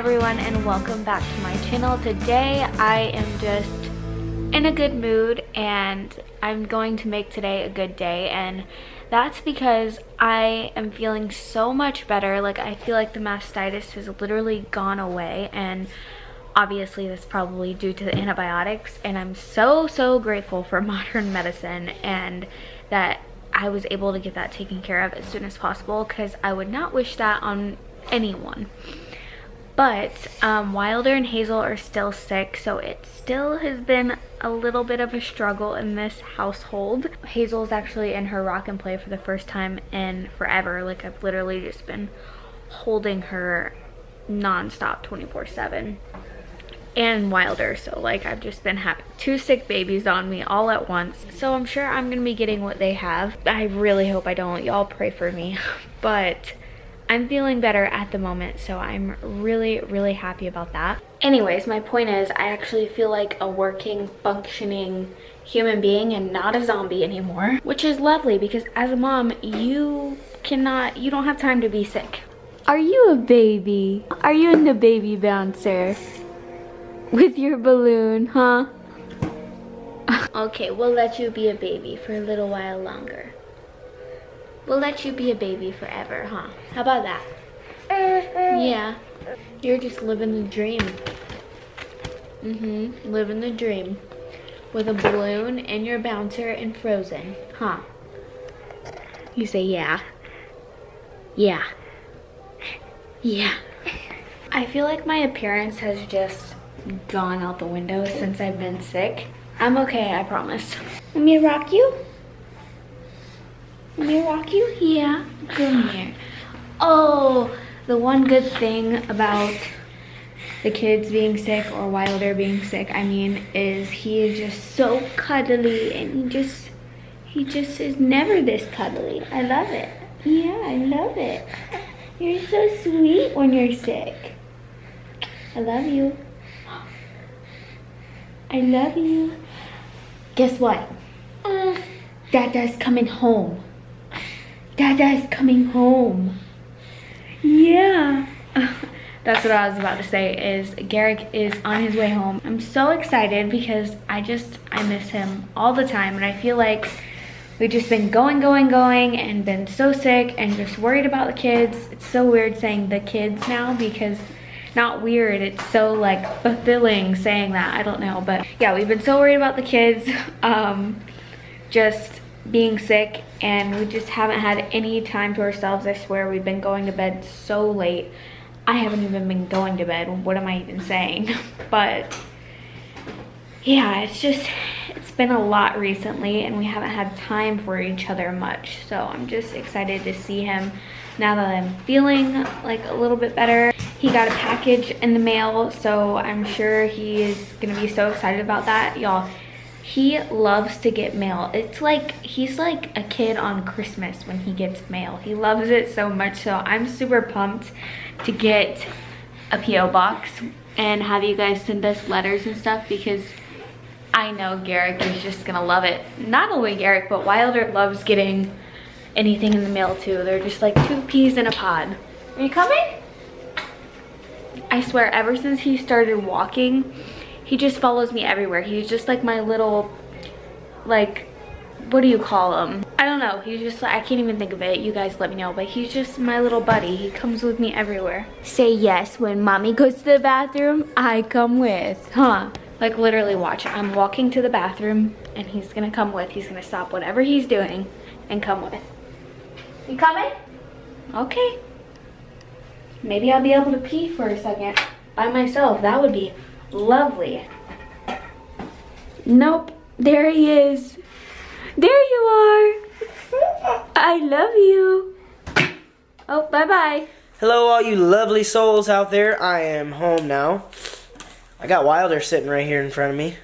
everyone and welcome back to my channel. Today I am just in a good mood and I'm going to make today a good day and that's because I am feeling so much better. Like I feel like the mastitis has literally gone away and obviously that's probably due to the antibiotics and I'm so so grateful for modern medicine and that I was able to get that taken care of as soon as possible because I would not wish that on anyone. But um, Wilder and Hazel are still sick, so it still has been a little bit of a struggle in this household. Hazel's actually in her rock and play for the first time in forever. Like I've literally just been holding her nonstop 24-7 and Wilder. So like I've just been having two sick babies on me all at once. So I'm sure I'm gonna be getting what they have. I really hope I don't. Y'all pray for me. But I'm feeling better at the moment, so I'm really, really happy about that. Anyways, my point is I actually feel like a working, functioning human being and not a zombie anymore, which is lovely because as a mom, you cannot, you don't have time to be sick. Are you a baby? Are you in the baby bouncer? With your balloon, huh? okay, we'll let you be a baby for a little while longer. We'll let you be a baby forever, huh? How about that? Yeah. You're just living the dream. Mm-hmm. Living the dream. With a balloon and your bouncer and frozen, huh? You say yeah. Yeah. Yeah. I feel like my appearance has just gone out the window since I've been sick. I'm okay, I promise. Let me rock you? Let me rock you? Yeah, come here. Oh, the one good thing about the kids being sick or Wilder being sick, I mean, is he is just so cuddly and he just, he just is never this cuddly. I love it. Yeah, I love it. You're so sweet when you're sick. I love you. I love you. Guess what? Uh, Dada's coming home. Dada's coming home. Yeah. That's what I was about to say is Garick is on his way home. I'm so excited because I just, I miss him all the time and I feel like we've just been going, going, going and been so sick and just worried about the kids. It's so weird saying the kids now because not weird, it's so like fulfilling saying that, I don't know. But yeah, we've been so worried about the kids. Um, just being sick and we just haven't had any time to ourselves. I swear we've been going to bed so late. I haven't even been going to bed. What am I even saying? but yeah, it's just, it's been a lot recently and we haven't had time for each other much. So I'm just excited to see him now that I'm feeling like a little bit better. He got a package in the mail, so I'm sure he is gonna be so excited about that. Y'all, he loves to get mail. It's like, he's like a kid on Christmas when he gets mail. He loves it so much, so I'm super pumped to get a P.O. box and have you guys send us letters and stuff because I know Garick is just gonna love it. Not only Garick, but Wilder loves getting anything in the mail too. They're just like two peas in a pod. Are you coming? I swear, ever since he started walking, he just follows me everywhere. He's just like my little, like, what do you call him? I don't know. He's just like, I can't even think of it. You guys let me know. But he's just my little buddy. He comes with me everywhere. Say yes when mommy goes to the bathroom, I come with, huh? Like literally watch. I'm walking to the bathroom and he's gonna come with. He's gonna stop whatever he's doing and come with. You coming? Okay. Maybe I'll be able to pee for a second by myself. That would be lovely. Nope. There he is. There you are. I love you. Oh, bye-bye. Hello, all you lovely souls out there. I am home now. I got Wilder sitting right here in front of me.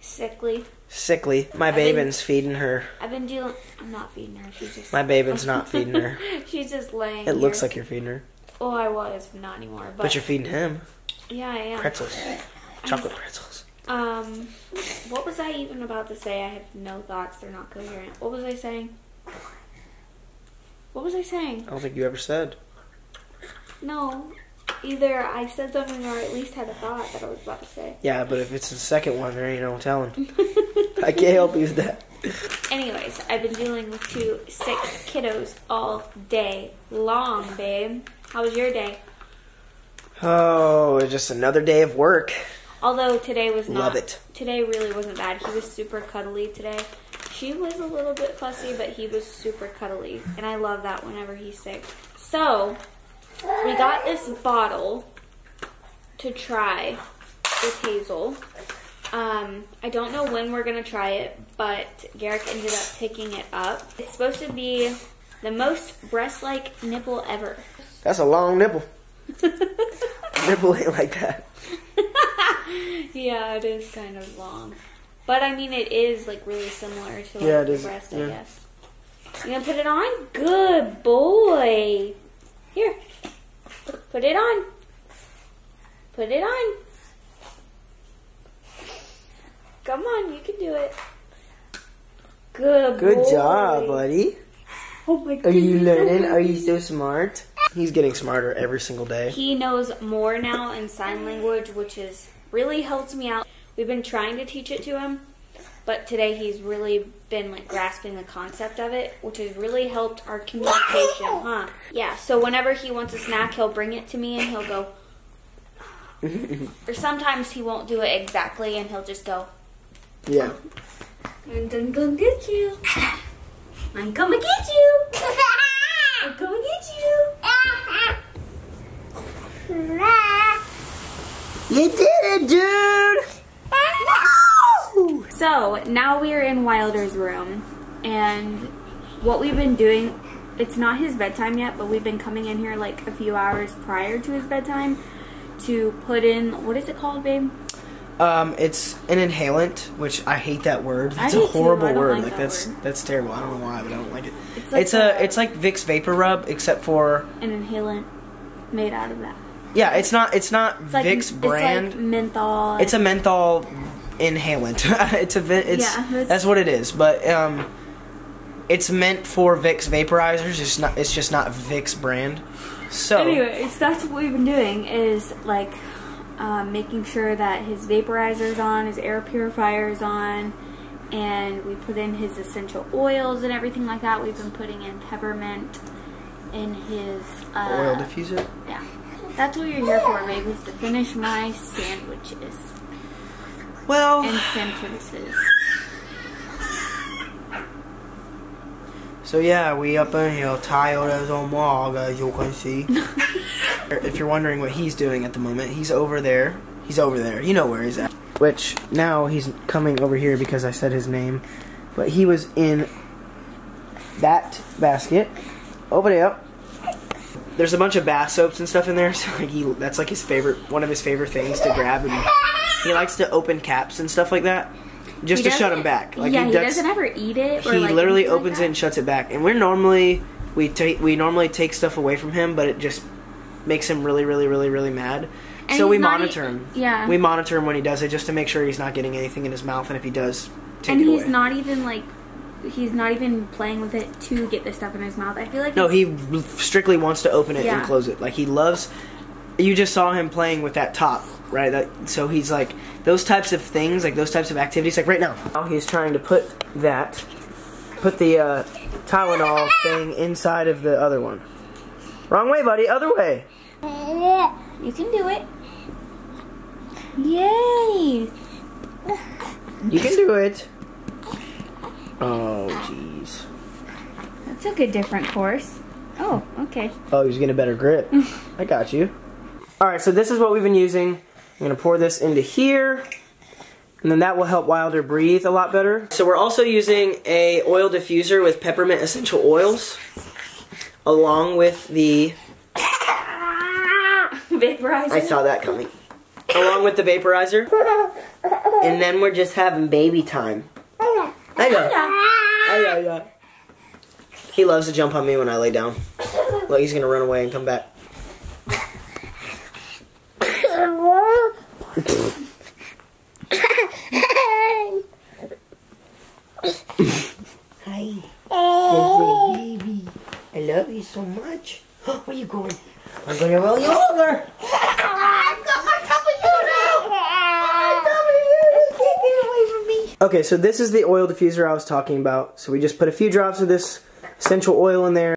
Sickly. Sickly. My been- baby's feeding her. I've been dealing. I'm not feeding her. She's just. My baby's not feeding her. She's just laying. It looks like you're feeding her. Oh, I was not anymore. But, But you're feeding him. Yeah, I am. Pretzels. Chocolate pretzels. Um, what was I even about to say? I have no thoughts. They're not coherent. What was I saying? What was I saying? I don't think you ever said. No. Either I said something or at least had a thought that I was about to say. Yeah, but if it's the second one, there ain't no telling. I can't help you with that. Anyways, I've been dealing with two sick kiddos all day long, babe. How was your day? Oh, it's just another day of work. Although today was not. Love it. Today really wasn't bad. He was super cuddly today. She was a little bit fussy, but he was super cuddly, and I love that whenever he's sick. So we got this bottle to try with Hazel. Um, I don't know when we're gonna try it, but Garick ended up picking it up. It's supposed to be the most breast-like nipple ever. That's a long nipple. nipple ain't like that. yeah, it is kind of long. But I mean, it is like really similar to like, Yeah, it the is, breast, yeah. I guess. You gonna put it on? Good boy. Here, put it on. Put it on. Come on, you can do it. Good. Good boy. job, buddy. Oh my god. Are you learning? Are you so smart? He's getting smarter every single day. He knows more now in sign language, which is really helps me out. We've been trying to teach it to him, but today he's really been like grasping the concept of it, which has really helped our communication, huh? Yeah, so whenever he wants a snack, he'll bring it to me and he'll go or sometimes he won't do it exactly and he'll just go Yeah. I'm gonna go get you. I'm coming get you. I'm coming get you. You did it, dude! So now we are in Wilder's room, and what we've been doing, it's not his bedtime yet, but we've been coming in here like a few hours prior to his bedtime to put in, what is it called, babe? Um, it's an inhalant, which I hate that word. I It's a horrible I word. like Like, that that's word. that's terrible. I don't know why, but I don't like it. It's It's, a a- it's like Vicks Vapor Rub, except for An inhalant made out of that. Yeah, it's not it's not It's like, Vicks brand. It's like menthol. It's a menthol inhalant. it's a it's Yeah, that's- that's, what it is. But um, it's meant for Vicks vaporizers. It's not. It's just not Vicks brand. So Anyways, that's what we've been doing is like um, making sure that his vaporizer is on, his air purifier is on, and we put in his essential oils and everything like that. We've been putting in peppermint in his uh, oil diffuser. Yeah, that's what you're here for, babe. Is to finish my sandwiches Well, and sentences. so yeah, we up in here tired as a mug, as you can see. if you're wondering what he's doing at the moment, he's over there. He's over there. You know where he's at. Which now he's coming over here because I said his name. But he was in that basket over there. There's a bunch of bath soaps and stuff in there, so like he that's like his favorite one of his favorite things to grab and he likes to open caps and stuff like that. Just He to shut him back. Like yeah, he, ducks- doesn't ever eat it. Or he like literally anything like opens it and shuts it back. And we're normally we take we normally take stuff away from him, but it just makes him really, really, really, really mad. And so we monitor e- him. yeah. We monitor him when he does it just to make sure he's not getting anything in his mouth and if he does take and he's away. not even like he's not even playing with it to get the stuff in his mouth. I feel like no, he strictly wants to open it Yeah. and close it. Like he loves you just saw him playing with that top, right? That so he's like those types of things, like those types of activities like right now. Now he's trying to put that put the uh Tylenol thing inside of the other one. Wrong way, buddy. Other way. you can do it. Yay! You can do it. Oh, jeez. That took a different course. Oh, okay. Oh, he's getting a better grip. I got you. All right, so this is what we've been using. I'm gonna pour this into here, and then that will help Wilder breathe a lot better. So we're also using a oil diffuser with peppermint essential oils, along with the. Vaporizer. I saw that coming. Along with the vaporizer, and then we're just having baby time. I know. I yeah. He loves to jump on me when I lay down. Look, he's gonna run away and come back. Hi. baby. I love you so much. Where are you going? I'm going to roll you over. I've got my cup of you now. Get away from me. Okay, so this is the oil diffuser I was talking about. So we just put a few drops of this essential oil in there.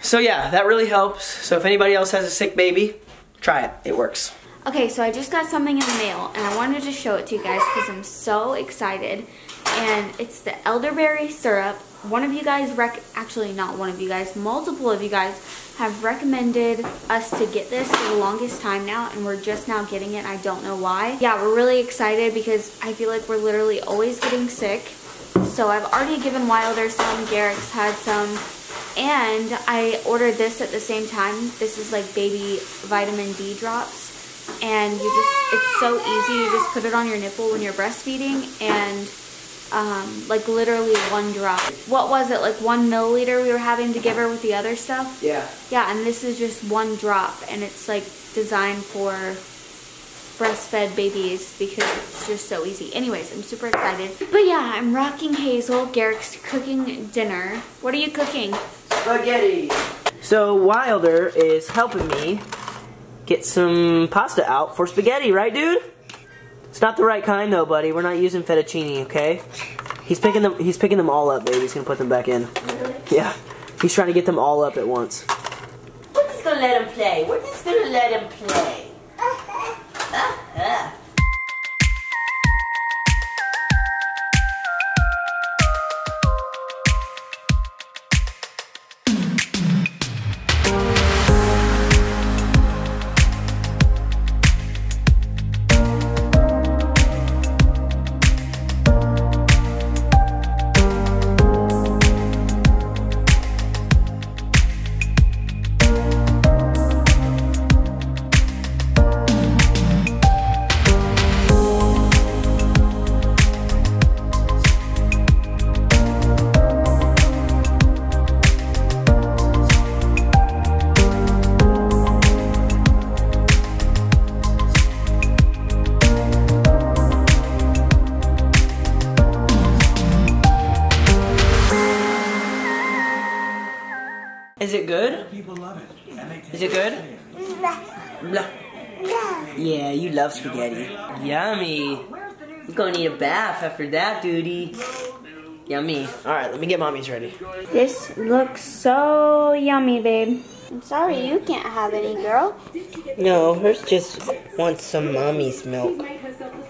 So yeah, that really helps. So if anybody else has a sick baby, try it. It works. Okay, so I just got something in the mail and I wanted to show it to you guys because I'm so excited. And it's the elderberry syrup. One of you guys, rec actually not one of you guys, multiple of you guys have recommended us to get this for the longest time now and we're just now getting it. I don't know why. Yeah, we're really excited because I feel like we're literally always getting sick. So I've already given Wilder some, Garick's had some, and I ordered this at the same time. This is like baby vitamin D drops. And you just, it's so easy. You just put it on your nipple when you're breastfeeding and um, like literally one drop. What was it, like one milliliter we were having to give her with the other stuff? Yeah. Yeah, and this is just one drop and it's like designed for breastfed babies because it's just so easy. Anyways, I'm super excited. But yeah, I'm rocking Hazel. Garick's cooking dinner. What are you cooking? Spaghetti. So Wilder is helping me get some pasta out for spaghetti, right dude? It's not the right kind though, buddy. We're not using fettuccine, okay? He's picking them he's picking them all up, baby. He's gonna put them back in. Yeah. He's trying to get them all up at once. We're just gonna let him play. We're just gonna let him play. Uh-huh. Is it good? People love it. And they Is it good? Blah. Yeah, you love spaghetti. Yummy. You're gonna need a bath after that, duty. Yummy. Alright, let me get mommy's ready. This looks so yummy, babe. I'm sorry you can't have any, girl. No, hers just wants some mommy's milk.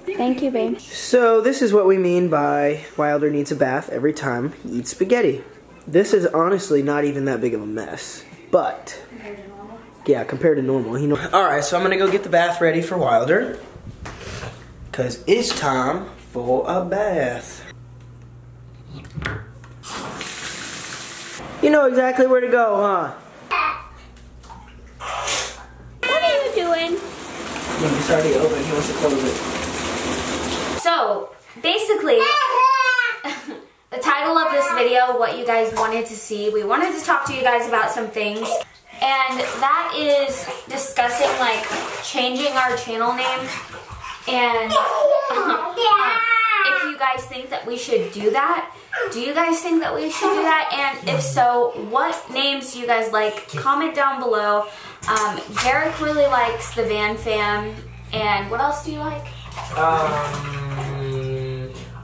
Thank you, babe. So this is what we mean by Wilder needs a bath every time he eats spaghetti. This is honestly not even that big of a mess, but yeah, compared to normal, he know. All right, so I'm gonna go get the bath ready for Wilder, cause it's time for a bath. You know exactly where to go, huh? What are you doing? It's already open. He wants to close it. So, basically, the title of this video, what you guys wanted to see, we wanted to talk to you guys about some things. And that is discussing like changing our channel name. And if you guys think that we should do that, do you guys think that we should do that? And if so, what names do you guys like? Comment down below. Um, Garick really likes the Van Fam. And what else do you like? Um,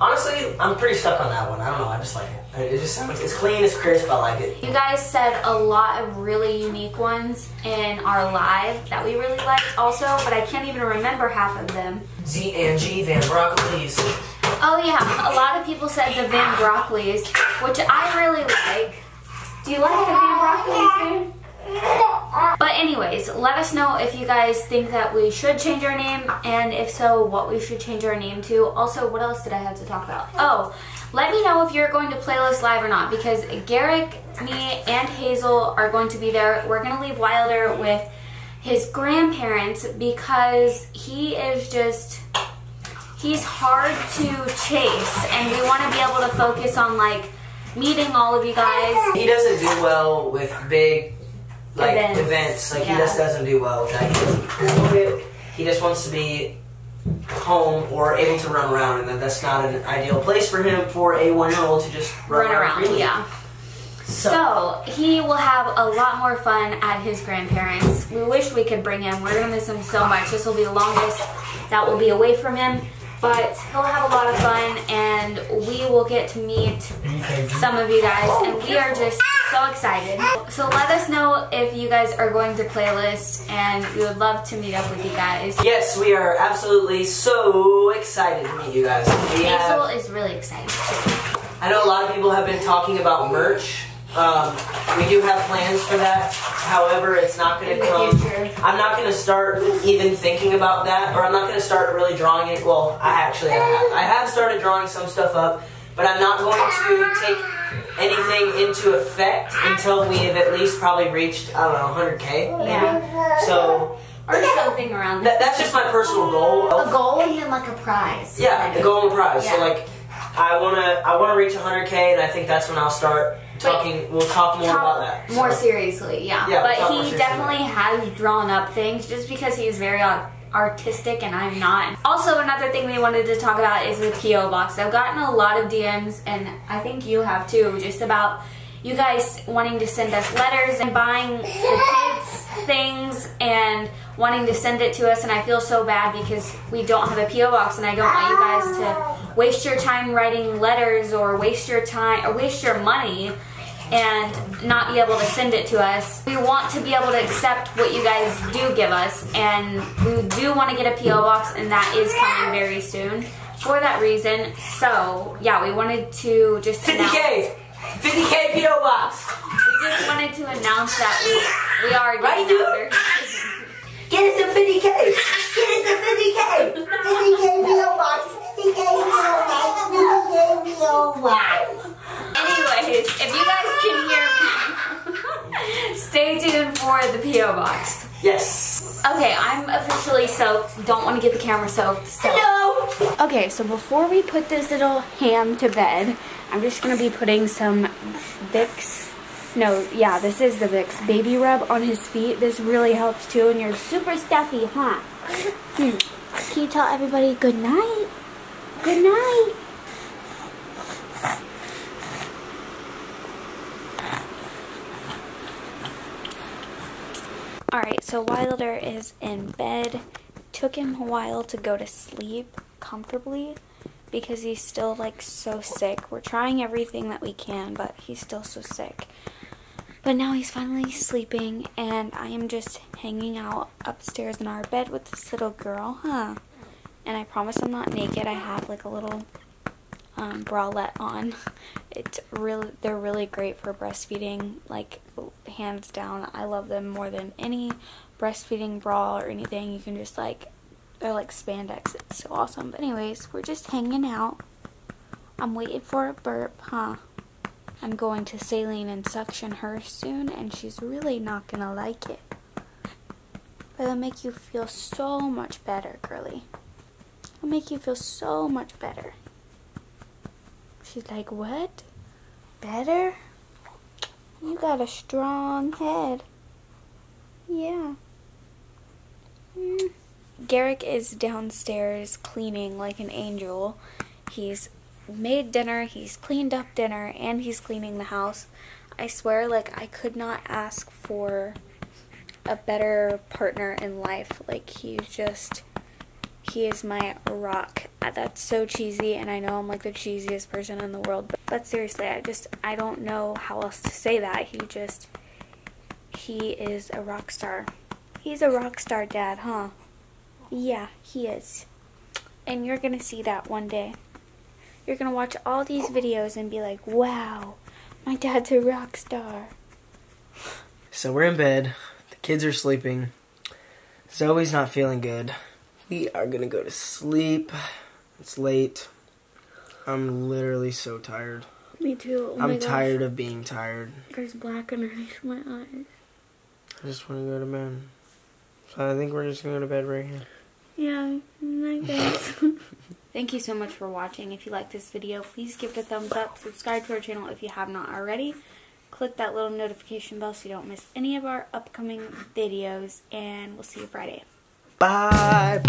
honestly, I'm pretty stuck on that one. I don't know. I just like it. It just sounds. It's clean. It's crisp. I like it. You guys said a lot of really unique ones in our live that we really liked also, but I can't even remember half of them. Z and G Van Broccoli's. Oh yeah, a lot of people said the Van Broccoli's, which I really like. Do you like the Van Broccoli's, dude? But anyways, let us know if you guys think that we should change our name, and if so, what we should change our name to. Also, what else did I have to talk about? Oh, let me know if you're going to Playlist Live or not, because Garick, me, and Hazel are going to be there. We're going to leave Wilder with his grandparents because he is just he's hard to chase and we want to be able to focus on like meeting all of you guys He doesn't do well with big like Events. events. Like Yeah. he just doesn't do well with that. He just wants to be home or able to run around, and that that's not an ideal place for him for a one-year-old to just run, run around freely. yeah So he will have a lot more fun at his grandparents. We wish we could bring him. We're gonna miss him so much. This will be the longest that will be away from him. But he'll have a lot of fun and we will get to meet some of you guys and we are just so excited. So let us know if you guys are going to playlist and we would love to meet up with you guys. Yes, we are absolutely so excited to meet you guys. We Hazel have, is really excited too. I know a lot of people have been talking about merch. Um, we do have plans for that. However, it's not going to come. future. I'm not going to start even thinking about that, or I'm not going to start really drawing it. Well, I actually have. I have started drawing some stuff up, but I'm not going to take anything into effect until we have at least probably reached I don't know 100k maybe. Yeah. So Or something around that, that. that's just my personal goal. A goal and then like a prize. Yeah, the goal and prize. So like, I wanna I wanna reach 100k, and I think that's when I'll start talking. We'll talk more about that. More seriously, yeah. Yeah, but talk more he definitely has drawn up things just because he's very ar- artistic and I'm not. Also, another thing we wanted to talk about is the PO box. I've gotten a lot of DMs, and I think you have too, just about you guys wanting to send us letters and buying the kids things and wanting to send it to us and I feel so bad because we don't have a PO box and I don't want you guys to waste your time writing letters or waste your time or waste your money and not be able to send it to us. We want to be able to accept what you guys do give us, and we do want to get a PO box, and that is coming very soon. For that reason, so yeah, we wanted to just 50k, 50k PO box. we just wanted to announce that we we are Right, getting after. Get us a 50k. Get us a 50k. 50k PO box. 50k PO box. 50k PO box. Anyways, if you guys can hear me, stay tuned for the PO box. Yes. Okay, I'm officially soaked. Don't want to get the camera soaked. So. Hello. Okay, so before we put this little ham to bed, I'm just gonna be putting some Vicks. No, yeah, this is the Vicks baby rub on his feet. This really helps too, and you're super stuffy, huh? Hmm. Can you tell everybody good night? Good night. Alright, so Wilder is in bed. Took him a while to go to sleep comfortably because he's still like so sick. We're trying everything that we can, but he's still so sick. But now he's finally sleeping, and I am just hanging out upstairs in our bed with this little girl, huh? And I promise I'm not naked. I have like a little um, bralette on. It's really they're really great for breastfeeding. Like hands down, I love them more than any breastfeeding bra or anything. You can just like they're like spandex. It's so awesome. But anyways, we're just hanging out. I'm waiting for a burp, huh? I'm going to saline and suction her soon, and she's really not gonna like it. But it'll make you feel so much better, girly. It'll make you feel so much better. She's like, what? Better? You got a strong head. Yeah. Mm. Garrick is downstairs cleaning like an angel. He's made dinner, he's cleaned up dinner, and he's cleaning the house. I swear, like, I could not ask for a better partner in life. Like, he's just he is my rock. Uh, That's so cheesy, and I know I'm like the cheesiest person in the world, but, but seriously, I just I don't know how else to say that. He just he is a rock star. He's a rock star dad, huh? Yeah, he is. And you're gonna see that one day. You're gonna watch all these videos and be like, wow, my dad's a rock star. So we're in bed. The kids are sleeping. Zoe's not feeling good. We are gonna go to sleep. It's late. I'm literally so tired. Me too. Oh I'm tired of being tired. There's black underneath my eyes. I just want to go to bed. So I think we're just gonna go to bed right here. Yeah, I guess. Thank you so much for watching. If you like this video, please give it a thumbs up. Subscribe to our channel if you have not already. Click that little notification bell so you don't miss any of our upcoming videos. And we'll see you Friday. Bye.